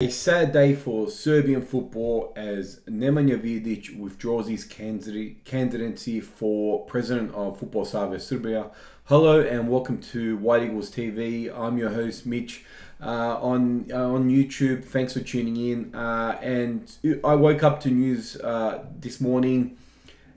A sad day for Serbian football as Nemanja Vidic withdraws his candidacy for president of Football Savez Serbia. Hello and welcome to White Eagles TV. I'm your host Mitch uh, on uh, on YouTube. Thanks for tuning in. Uh, and I woke up to news uh, this morning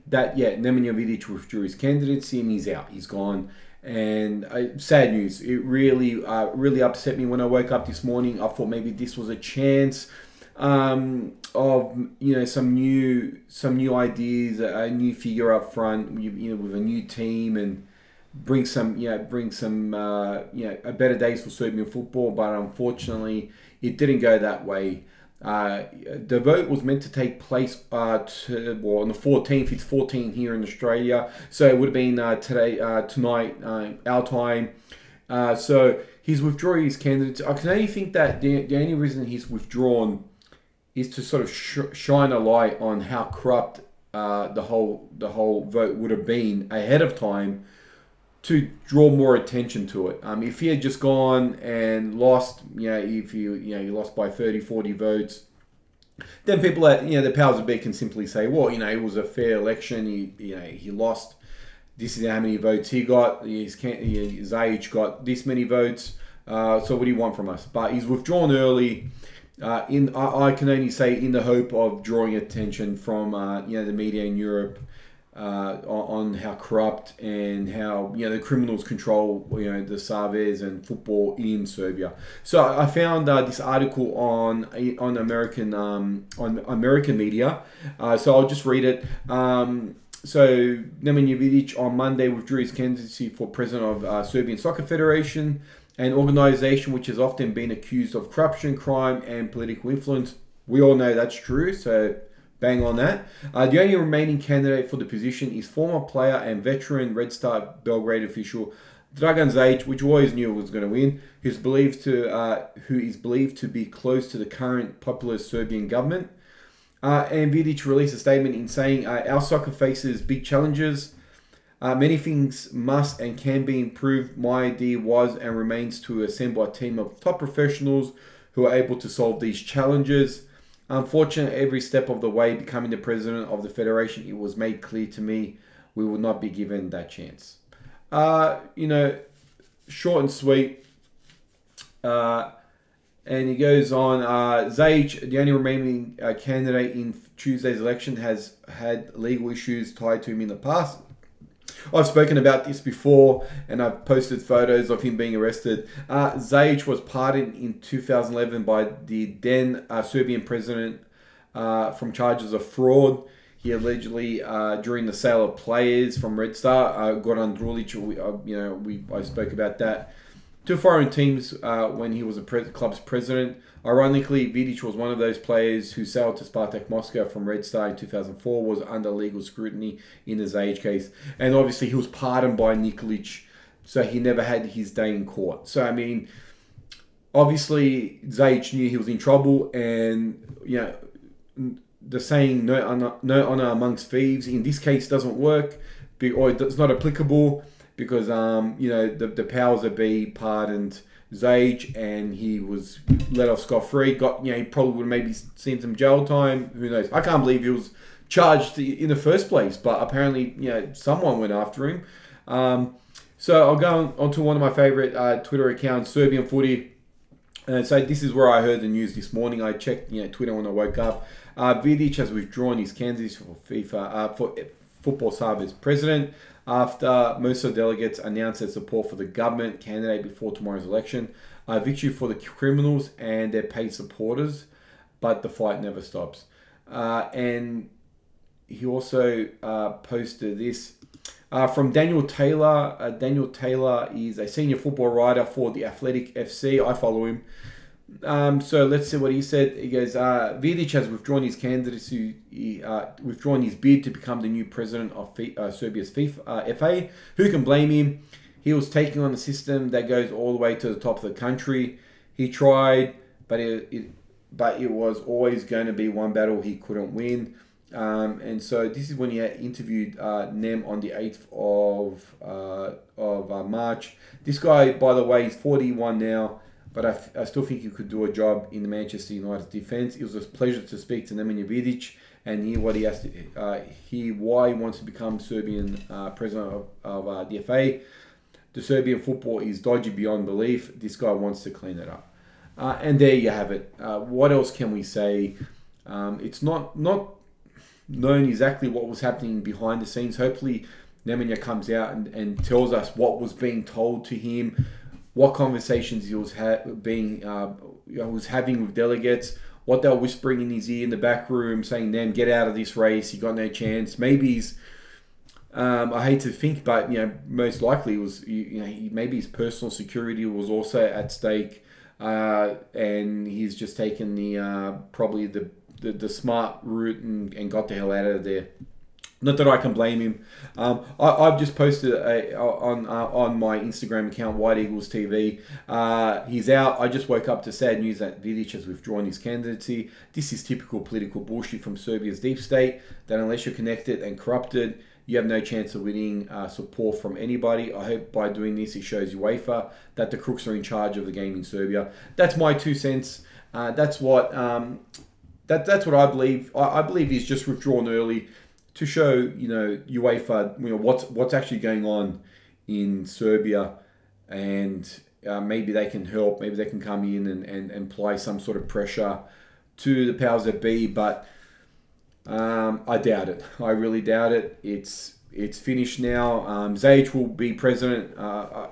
that yeah Nemanja Vidic withdrew his candidacy and he's out. He's gone and uh, sad news. It really, uh, really upset me when I woke up this morning. I thought maybe this was a chance um, of you know some new, some new ideas, a new figure up front, you, you know, with a new team and bring some, you know, bring some, uh, you know, a better days for Serbian football. But unfortunately, it didn't go that way. Uh, the vote was meant to take place uh, to, well, on the 14th. It's 14 here in Australia, so it would have been uh, today, uh, tonight, uh, our time. So he's withdrawing his candidacy. I can only think that the, the only reason he's withdrawn is to sort of sh- shine a light on how corrupt the whole the whole vote would have been ahead of time to draw more attention to it. Um, if he had just gone and lost, you know, if you you know you lost by 30, 40 votes, then people at you know the powers of be can simply say, well, you know, it was a fair election. He you know he lost. This is how many votes he got. His, Zajic got this many votes. Uh, so what do you want from us? But he's withdrawn early. Uh, in I, I, can only say in the hope of drawing attention from uh, you know the media in Europe uh, on how corrupt and how you know the criminals control you know the Savez and football in Serbia. So I found uh, this article on on American um, on American media. Uh, so I'll just read it. Um, so Nemanja on Monday withdrew his candidacy for president of uh, Serbian Soccer Federation, an organization which has often been accused of corruption, crime, and political influence. We all know that's true. So Bang on that. Uh, the only remaining candidate for the position is former player and veteran Red Star Belgrade official Dragan Zajic, which always knew was going to win, who's believed to uh, who is believed to be close to the current populist Serbian government. Uh, and Vidic released a statement in saying, uh, "Our soccer faces big challenges. Uh, many things must and can be improved. My idea was and remains to assemble a team of top professionals who are able to solve these challenges." Unfortunately, every step of the way, becoming the president of the federation, it was made clear to me we will not be given that chance. Uh, you know, short and sweet. Uh, and he goes on, uh, Zajic, the only remaining uh, candidate in Tuesday's election, has had legal issues tied to him in the past. I've spoken about this before and I've posted photos of him being arrested. Uh, was pardoned in 2011 by the then uh, Serbian president uh, from charges of fraud. He allegedly, uh, during the sale of players from Red Star, uh, Goran Drulovic, we, uh, you know, we I spoke about that, to foreign teams uh, when he was a pre- club's president. Ironically, Vidic was one of those players who sailed to Spartak Moscow from Red Star in 2004, was under legal scrutiny in Zajic case. And obviously, he was pardoned by Nikolic, so he never had his day in court. So, I mean, obviously, Zajic knew he was in trouble, and, you know, the saying no honor, no honor amongst thieves in this case doesn't work, or it's not applicable because, um, you know, the, the powers that be pardoned Zajic, and he was let off scot free. Got you know he probably would have maybe seen some jail time. Who knows? I can't believe he was charged in the first place, but apparently you know someone went after him. Um, so I'll go on, to one of my favorite uh, Twitter accounts, Serbian Footy. And so this is where I heard the news this morning. I checked you know Twitter when I woke up. Uh, Vidic has withdrawn his candidacy for FIFA uh, for Football Savez president after most of the delegates announced their support for the government candidate before tomorrow's election. A victory for the criminals and their paid supporters, but the fight never stops. Uh, and he also uh, posted this uh, from Daniel Taylor. Uh, Daniel Taylor is a senior football writer for the Athletic FC. I follow him. Um, so let's see what he said. He goes, uh, Vidic has withdrawn his candidacy, uh, withdrawn his bid to become the new president of uh, Serbia's FIFA, FA. Who can blame him? He was taking on a system that goes all the way to the top of the country. He tried, but it, it but it was always going to be one battle he couldn't win. Um, and so this is when he interviewed uh, Nem on the 8th of, uh, of uh, March. This guy, by the way, is 41 now. But I, I still think he could do a job in the Manchester United defence. It was a pleasure to speak to Nemanja Vidic and hear what he has to uh, hear why he wants to become Serbian uh, president of, of uh, the FA. The Serbian football is dodgy beyond belief. This guy wants to clean it up. Uh, and there you have it. Uh, what else can we say? Um, it's not not known exactly what was happening behind the scenes. Hopefully, Nemanja comes out and, and tells us what was being told to him, what conversations he was ha- being uh, was having with delegates, what they were whispering in his ear in the back room, saying, "Them, get out of this race. You got no chance." Maybe he's um, I hate to think, but you know, most likely was you know he, maybe his personal security was also at stake, uh, and he's just taken the uh, probably the, the, the smart route and, and got the hell out of there. Not that I can blame him. Um, I, have just posted a, on uh, on my Instagram account, White Eagles TV. Uh, he's out. I just woke up to sad news that Vidic has withdrawn his candidacy. This is typical political bullshit from Serbia's deep state. That unless you're connected and corrupted, you have no chance of winning uh, support from anybody. I hope by doing this, it shows UEFA that the crooks are in charge of the game in Serbia. That's my two cents. Uh, that's what um, that that's what I believe. I, I, believe he's just withdrawn early to show you know UEFA you know what's what's actually going on in Serbia, and uh, maybe they can help. Maybe they can come in and, and, and apply some sort of pressure to the powers that be, but um, I doubt it. I really doubt it. It's it's finished now. Um, Zage will be president uh, uh,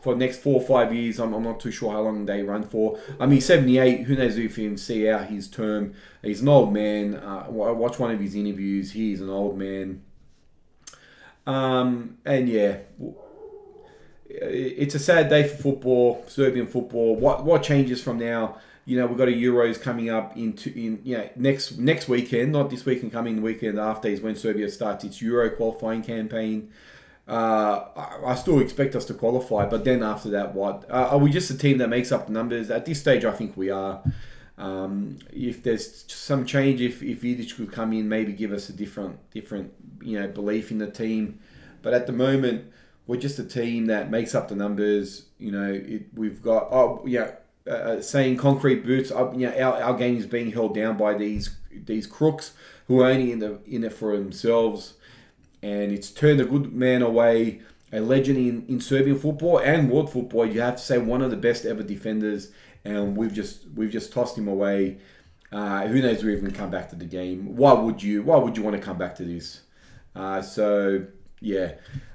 for the next four or five years. I'm, I'm, not too sure how long they run for. I mean, 78. Who knows if he can see out his term? He's an old man. Uh, watch one of his interviews. He's an old man. Um, and yeah, it's a sad day for football, Serbian football. What what changes from now? You know, we've got a Euros coming up into in yeah next next weekend, not this weekend, coming weekend after is when Serbia starts its Euro qualifying campaign. Uh, I, I, still expect us to qualify, but then after that, what uh, are we just a team that makes up the numbers? At this stage, I think we are. Um, if there's some change, if if Vidic could come in, maybe give us a different different you know belief in the team, but at the moment. We're just a team that makes up the numbers. You know, it, we've got oh yeah, uh, saying concrete boots. Uh, you know, our, our game is being held down by these these crooks who are only in the in it for themselves, and it's turned a good man away. A legend in, in Serbian football and world football. You have to say one of the best ever defenders, and we've just we've just tossed him away. Uh, who knows we even come back to the game? Why would you? Why would you want to come back to this? Uh, so yeah.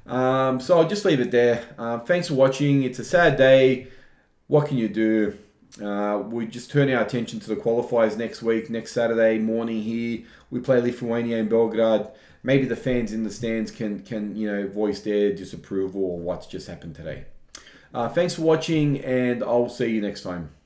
Um, so I'll just leave it there. Um, thanks for watching. It's a sad day what can you do? Uh, we just turn our attention to the qualifiers next week, next Saturday morning here. We play Lithuania in Belgrade. Maybe the fans in the stands can can you know voice their disapproval or what's just happened today. Uh, thanks for watching, and I'll see you next time.